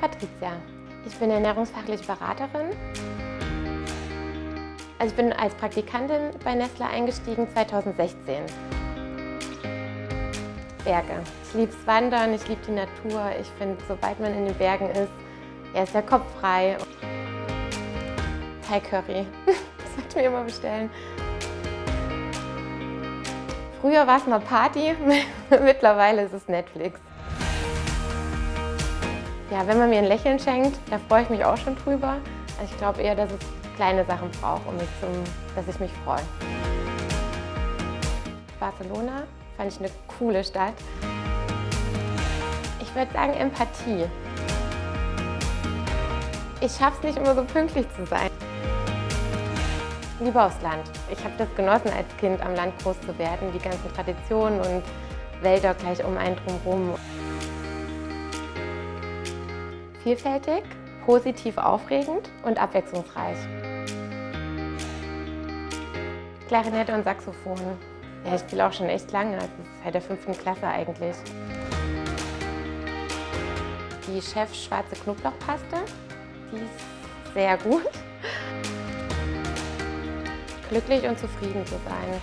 Patricia. Ich bin ernährungsfachliche Beraterin. Also ich bin als Praktikantin bei Nestle eingestiegen 2016. Berge. Ich liebe es Wandern, ich liebe die Natur. Ich finde, sobald man in den Bergen ist, ja, ist der Kopf frei. Thai Curry. Das sollte ich mir immer bestellen. Früher war es mal Party, mittlerweile ist es Netflix. Ja, wenn man mir ein Lächeln schenkt, da freue ich mich auch schon drüber. Also ich glaube eher, dass es kleine Sachen braucht, um mich zum, dass ich mich freue. Barcelona fand ich eine coole Stadt. Ich würde sagen Empathie. Ich schaffe es nicht immer so pünktlich zu sein. Lieber aufs Land. Ich habe das genossen, als Kind am Land groß zu werden, die ganzen Traditionen und Wälder gleich um einen drumherum. Vielfältig, positiv aufregend und abwechslungsreich. Klarinette und Saxophon. Ja, ich spiele auch schon echt lange, das ist seit der fünften Klasse eigentlich. Die Chef Schwarze Knoblauchpaste, die ist sehr gut. Glücklich und zufrieden zu sein.